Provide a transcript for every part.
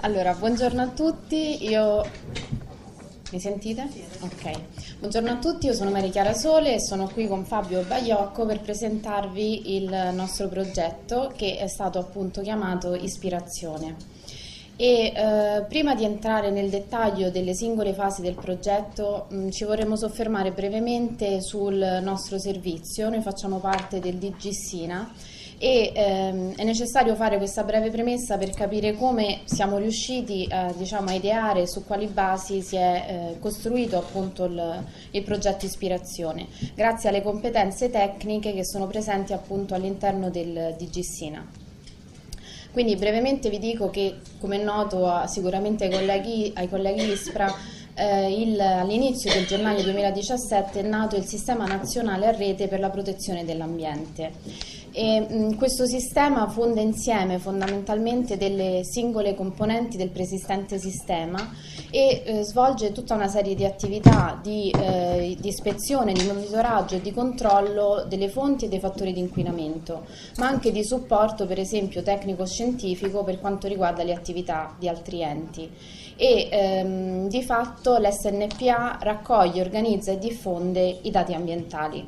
Allora, buongiorno a tutti, io... Mi sentite? Ok. Buongiorno a tutti, io sono Maria Chiara Sole e sono qui con Fabio Baiocco per presentarvi il nostro progetto che è stato appunto chiamato Ispirazione. E eh, prima di entrare nel dettaglio delle singole fasi del progetto mh, ci vorremmo soffermare brevemente sul nostro servizio. Noi facciamo parte del DG Sina e ehm, è necessario fare questa breve premessa per capire come siamo riusciti eh, diciamo, a ideare su quali basi si è eh, costruito appunto il, il, progetto ispirazione grazie alle competenze tecniche che sono presenti appunto all'interno del DG Sina. Quindi brevemente vi dico che come è noto a, sicuramente ai colleghi, ai colleghi ISPRA eh, all'inizio del gennaio 2017 è nato il Sistema Nazionale a Rete per la Protezione dell'Ambiente e, mh, questo sistema fonda insieme fondamentalmente delle singole componenti del preesistente sistema e eh, svolge tutta una serie di attività di, eh, di, ispezione, di monitoraggio e di controllo delle fonti e dei fattori di inquinamento, ma anche di supporto per esempio tecnico-scientifico per quanto riguarda le attività di altri enti e ehm, di fatto l'SNPA raccoglie, organizza e diffonde i dati ambientali.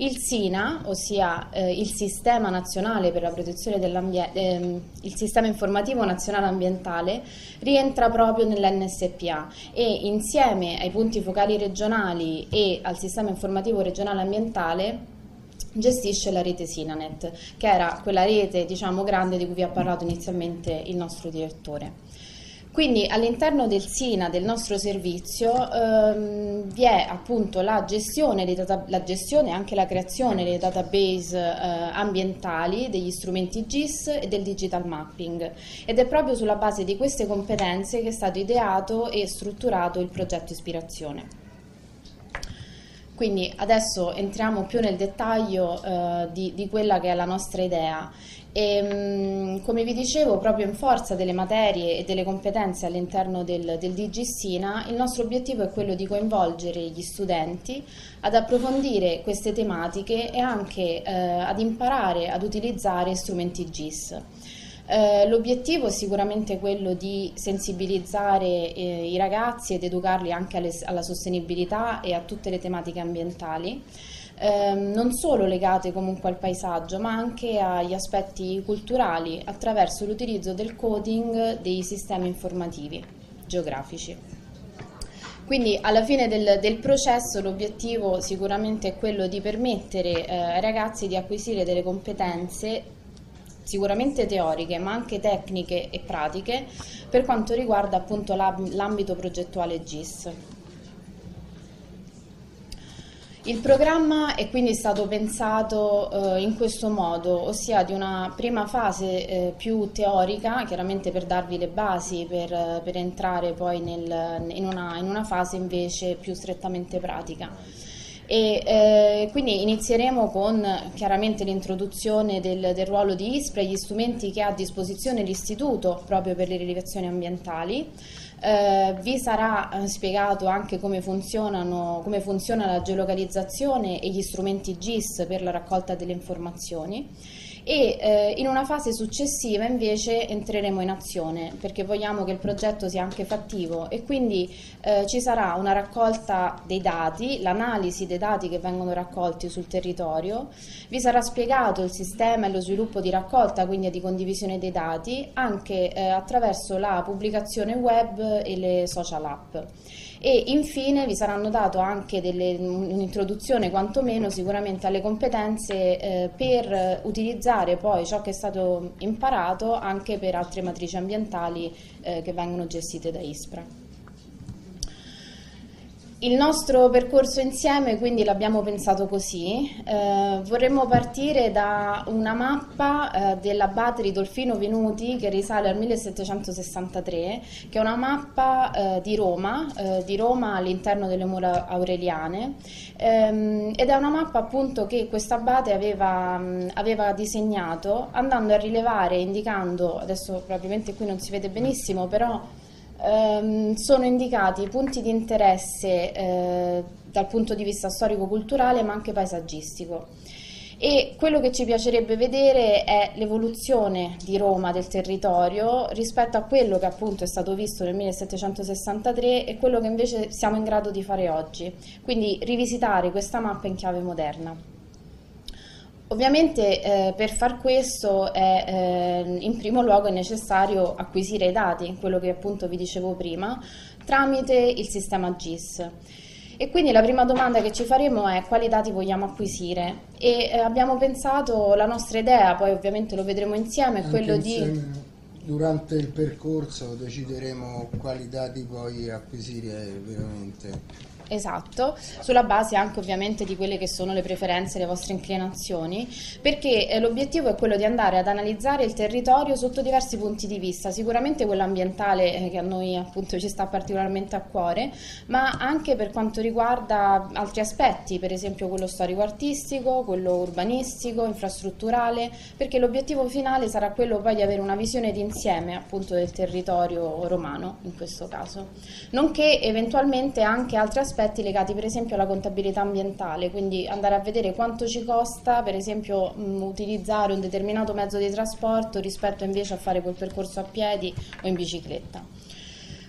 Il SINA, ossia eh, il Sistema Nazionale per la Protezione dell'Ambiente, ehm, il Sistema Informativo Nazionale Ambientale, rientra proprio nell'NSPA e insieme ai punti focali regionali e al Sistema Informativo Regionale Ambientale gestisce la rete Sinanet, che era quella rete diciamo grande di cui vi ha parlato inizialmente il nostro direttore. Quindi all'interno del SINA, del nostro servizio, ehm, vi è appunto la gestione, la gestione e anche la creazione dei database eh, ambientali, degli strumenti GIS e del digital mapping ed è proprio sulla base di queste competenze che è stato ideato e strutturato il progetto Ispirazione. Quindi adesso entriamo più nel dettaglio eh, di, di, quella che è la nostra idea e, mm, come vi dicevo, proprio in forza delle materie e delle competenze all'interno del, del DG il nostro obiettivo è quello di coinvolgere gli studenti ad approfondire queste tematiche e anche eh, ad imparare ad utilizzare strumenti GIS. Eh, l'obiettivo è sicuramente quello di sensibilizzare eh, i ragazzi ed educarli anche alle, alla sostenibilità e a tutte le tematiche ambientali ehm, non solo legate comunque al paesaggio, ma anche agli aspetti culturali attraverso l'utilizzo del coding dei sistemi informativi geografici. Quindi alla fine del, del processo l'obiettivo sicuramente è quello di permettere eh, ai ragazzi di acquisire delle competenze sicuramente teoriche ma anche tecniche e pratiche per quanto riguarda appunto l'ambito progettuale GIS. Il programma è quindi stato pensato eh, in questo modo, ossia di una prima fase eh, più teorica, chiaramente per darvi le basi per, per entrare poi nel, in, una, in, una, fase invece più strettamente pratica. E, eh, quindi inizieremo con chiaramente l'introduzione del, del, ruolo di ISPRA e gli strumenti che ha a disposizione l'Istituto proprio per le rilevazioni ambientali. Eh, vi sarà eh, spiegato anche come, come funziona la geolocalizzazione e gli strumenti GIS per la raccolta delle informazioni e eh, in una fase successiva invece entreremo in azione perché vogliamo che il progetto sia anche fattivo. E quindi eh, ci sarà una raccolta dei dati, l'analisi dei dati che vengono raccolti sul territorio, vi sarà spiegato il sistema e lo sviluppo di raccolta, quindi di condivisione dei dati, anche eh, attraverso la pubblicazione web e le social app. E infine vi saranno dato anche delle, un'introduzione quantomeno sicuramente alle competenze eh, per utilizzare poi ciò che è stato imparato anche per altre matrici ambientali eh, che vengono gestite da ISPRA. Il nostro percorso insieme quindi l'abbiamo pensato così, eh, vorremmo partire da una mappa eh, dell'abate Dolfino Venuti che risale al 1763, che è una mappa eh, di Roma, eh, di Roma all'interno delle mura aureliane. Ehm, ed è una mappa appunto che questo abate aveva, mh, aveva disegnato andando a rilevare, indicando, adesso probabilmente qui non si vede benissimo, però ehm, sono indicati punti di interesse eh, dal punto di vista storico-culturale ma anche paesaggistico. e quello che ci piacerebbe vedere è l'evoluzione di Roma, del territorio, rispetto a quello che appunto è stato visto nel 1763 e quello che invece siamo in grado di fare oggi. Quindi rivisitare questa mappa in chiave moderna. Ovviamente eh, per far questo è, eh, in primo luogo è necessario acquisire i dati, quello che appunto vi dicevo prima, tramite il sistema GIS. E quindi la prima domanda che ci faremo è quali dati vogliamo acquisire e eh, abbiamo pensato, la nostra idea, poi ovviamente lo vedremo insieme, è quello insieme, di... Durante il percorso decideremo quali dati poi acquisire veramente. Esatto, sulla base anche ovviamente di quelle che sono le preferenze, le vostre inclinazioni, perché eh, l'obiettivo è quello di andare ad analizzare il territorio sotto diversi punti di vista, sicuramente quello ambientale eh, che a noi appunto ci sta particolarmente a cuore, ma anche per quanto riguarda altri aspetti, per esempio quello storico-artistico, quello urbanistico, infrastrutturale, perché l'obiettivo finale sarà quello poi di avere una visione d'insieme appunto del territorio romano in questo caso, nonché eventualmente anche altri aspetti aspetti legati per esempio alla contabilità ambientale, quindi andare a vedere quanto ci costa per esempio mh, utilizzare un determinato mezzo di trasporto rispetto invece a fare quel percorso a piedi o in bicicletta.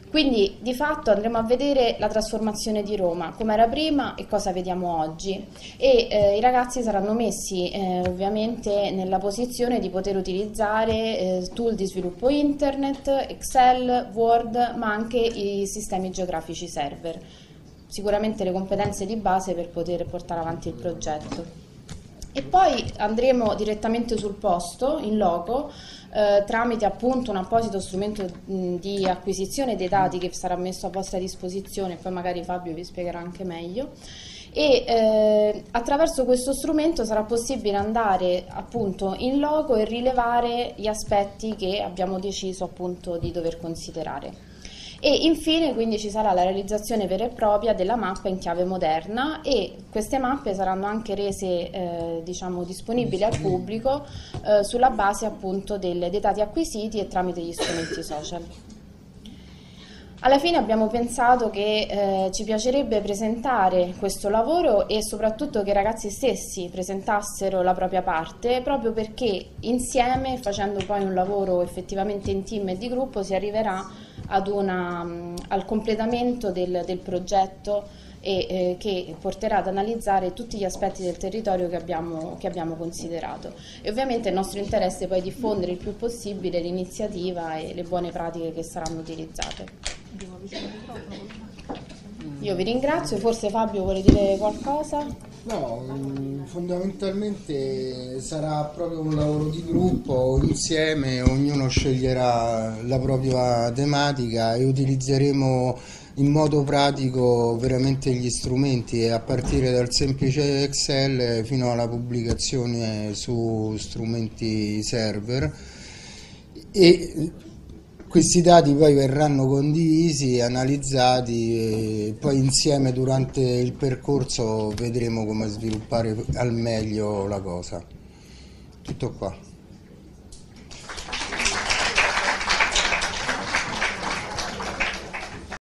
Quindi di fatto andremo a vedere la trasformazione di Roma, come era prima e cosa vediamo oggi e eh, i ragazzi saranno messi eh, ovviamente nella posizione di poter utilizzare eh, tool di sviluppo internet, Excel, Word ma anche i sistemi geografici server sicuramente le competenze di base per poter portare avanti il progetto. E poi andremo direttamente sul posto, in loco, eh, tramite appunto un apposito strumento di acquisizione dei dati che sarà messo a vostra disposizione, poi magari Fabio vi spiegherà anche meglio. E eh, attraverso questo strumento sarà possibile andare appunto in loco e rilevare gli aspetti che abbiamo deciso appunto di dover considerare. E infine quindi ci sarà la realizzazione vera e propria della mappa in chiave moderna e queste mappe saranno anche rese eh, diciamo, disponibili al pubblico eh, sulla base appunto del, dei dati acquisiti e tramite gli strumenti social. Alla fine abbiamo pensato che eh, ci piacerebbe presentare questo lavoro e soprattutto che i ragazzi stessi presentassero la propria parte, proprio perché insieme, facendo poi un lavoro effettivamente in team e di gruppo, si arriverà una, mm, al completamento del, del progetto e, eh, che porterà ad analizzare tutti gli aspetti del territorio che abbiamo, che abbiamo, considerato. E ovviamente il nostro interesse è poi diffondere il più possibile l'iniziativa e le buone pratiche che saranno utilizzate. Io vi ringrazio, forse Fabio vuole dire qualcosa? No, mm, fondamentalmente sarà proprio un lavoro di gruppo, insieme ognuno sceglierà la propria tematica e utilizzeremo in modo pratico veramente gli strumenti a partire dal semplice Excel fino alla pubblicazione su strumenti server. E questi dati poi verranno condivisi, analizzati e poi insieme durante il percorso vedremo come sviluppare al meglio la cosa. Tutto qua.